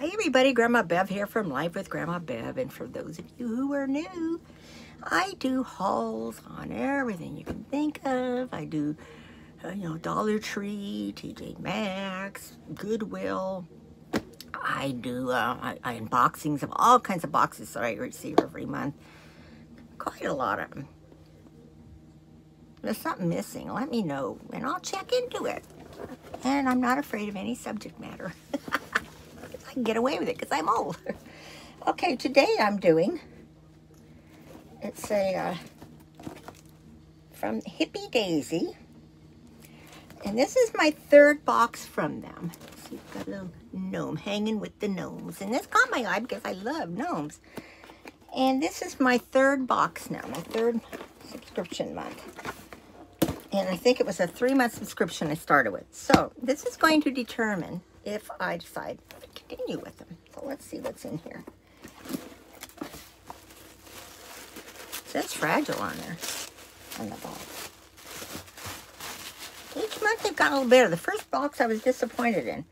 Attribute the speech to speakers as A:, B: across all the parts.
A: Hi everybody, Grandma Bev here from Life with Grandma Bev. And for those of you who are new, I do hauls on everything you can think of. I do, uh, you know, Dollar Tree, TJ Maxx, Goodwill. I do uh, I, I unboxings of all kinds of boxes that I receive every month. Quite a lot of them. There's something missing, let me know and I'll check into it. And I'm not afraid of any subject matter. I can get away with it because I'm old. okay, today I'm doing, it's a, uh, from Hippie Daisy. And this is my third box from them. So got a little gnome hanging with the gnomes. And this caught my eye because I love gnomes. And this is my third box now, my third subscription month. And I think it was a three-month subscription I started with. So this is going to determine if I decide continue with them. So let's see what's in here. It says fragile on there, on the box. Each month they've gotten a little better. The first box I was disappointed in.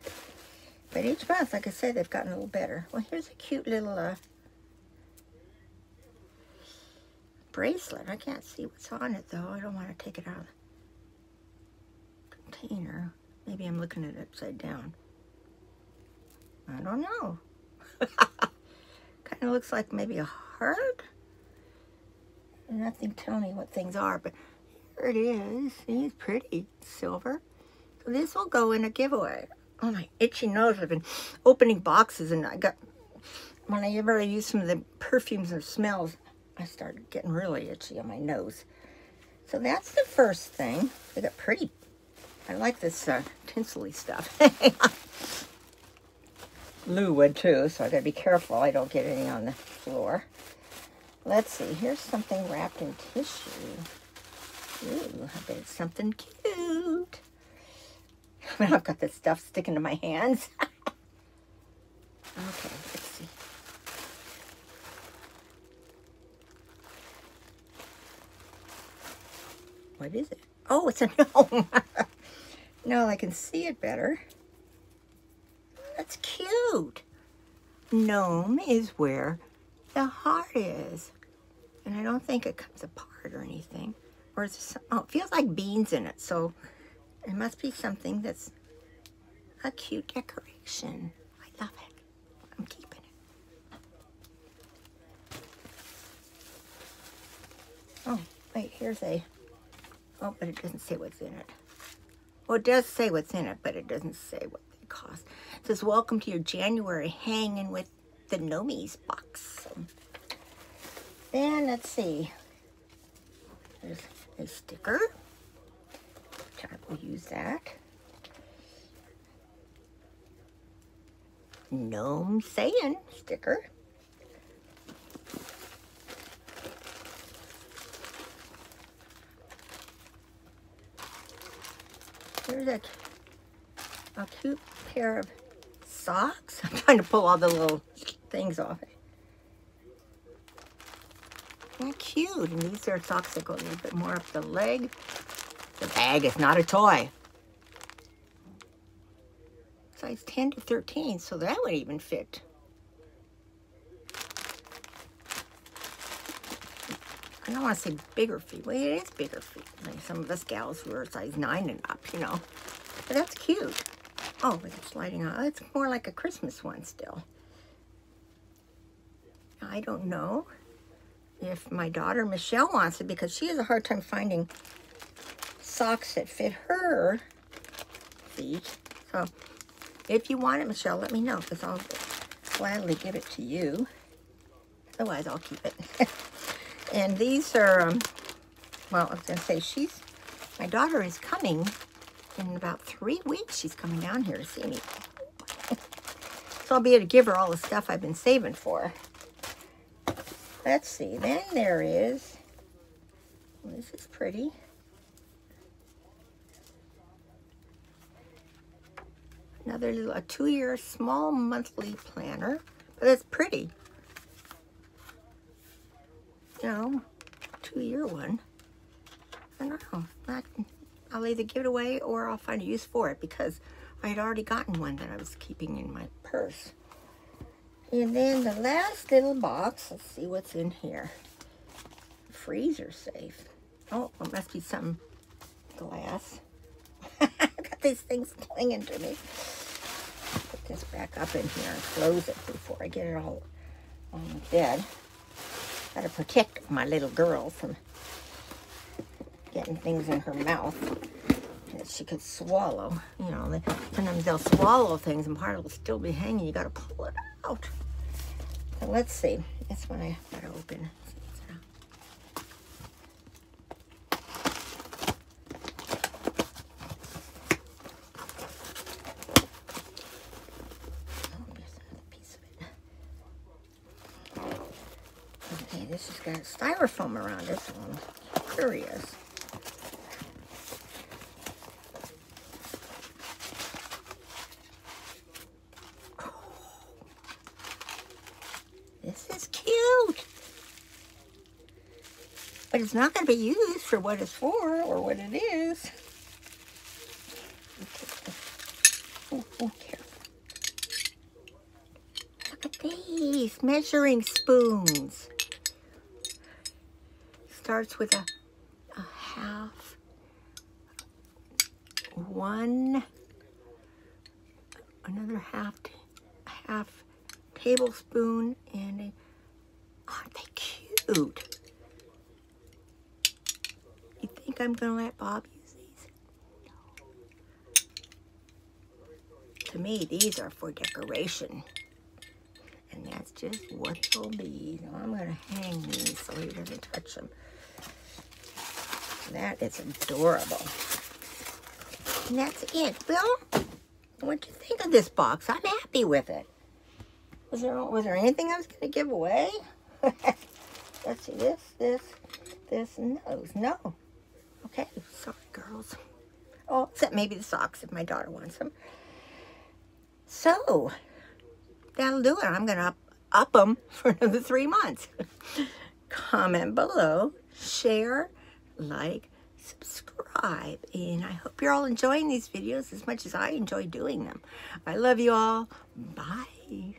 A: But each month, like I said, they've gotten a little better. Well, here's a cute little uh, bracelet. I can't see what's on it, though. I don't want to take it out of the container. Maybe I'm looking at it upside down. I don't know. kind of looks like maybe a heart. Nothing telling me what things are, but here it is. See, it's pretty. silver. So this will go in a giveaway. Oh, my itchy nose. I've been opening boxes and I got, whenever I use some of the perfumes or smells, I started getting really itchy on my nose. So that's the first thing. They got pretty I like this uh, tinselly stuff. Lou would too, so I gotta be careful I don't get any on the floor. Let's see, here's something wrapped in tissue. Ooh, I bet it's something cute. I mean, I've got this stuff sticking to my hands. okay, let's see. What is it? Oh, it's a gnome. Now I can see it better. That's cute. Gnome is where the heart is. And I don't think it comes apart or anything. Or is it, oh, it feels like beans in it. So it must be something that's a cute decoration. I love it. I'm keeping it. Oh, wait, here's a, oh, but it doesn't say what's in it. Well, it does say what's in it, but it doesn't say what says, welcome to your January hanging with the Gnomies box. Then, let's see. There's a sticker. I will use that. Gnome saying sticker. There's a, a cute pair of socks. I'm trying to pull all the little things off it. They're cute. And these are socks that go a little bit more up the leg. The bag is not a toy. Size 10 to 13, so that would even fit. I don't want to say bigger feet. Well, it is bigger feet. Like some of us gals who are size 9 and up, you know. But that's cute. Oh, it's sliding out. It's more like a Christmas one still. I don't know if my daughter Michelle wants it because she has a hard time finding socks that fit her feet. So if you want it, Michelle, let me know because I'll gladly give it to you. Otherwise, I'll keep it. And these are, um, well, I was going to say, she's, my daughter is coming in about three weeks. She's coming down here to see me. so I'll be able to give her all the stuff I've been saving for. Let's see. Then there is, well, this is pretty. Another little, a two-year small monthly planner. But it's pretty know, two-year one. I don't know. I'll either give it away or I'll find a use for it because I had already gotten one that I was keeping in my purse. And then the last little box, let's see what's in here. Freezer safe. Oh, it must be some glass. Got these things clinging to me. Put this back up in here and close it before I get it all on the bed. Gotta protect my little girl from getting things in her mouth that she could swallow. You know, sometimes they'll swallow things and part of it will still be hanging. You gotta pull it out. So let's see. This one I gotta open. Okay, this has got styrofoam around it, so I'm curious. This is cute. But it's not going to be used for what it's for or what it is. Oh, oh, careful. Look at these measuring spoons. Starts with a, a half, one, another half, half tablespoon and a, aren't they cute? You think I'm gonna let Bob use these? To me, these are for decoration. And that's just what it'll be. So I'm gonna hang these so he doesn't touch them. That is adorable. And that's it. Well, what do you think of this box? I'm happy with it. Was there was there anything I was going to give away? Let's see, this, this, this, and those. No. Okay, sorry, girls. Oh, except maybe the socks if my daughter wants them. So, that'll do it. I'm going to up, up them for another three months. Comment below, share, like, subscribe. And I hope you're all enjoying these videos as much as I enjoy doing them. I love you all. Bye.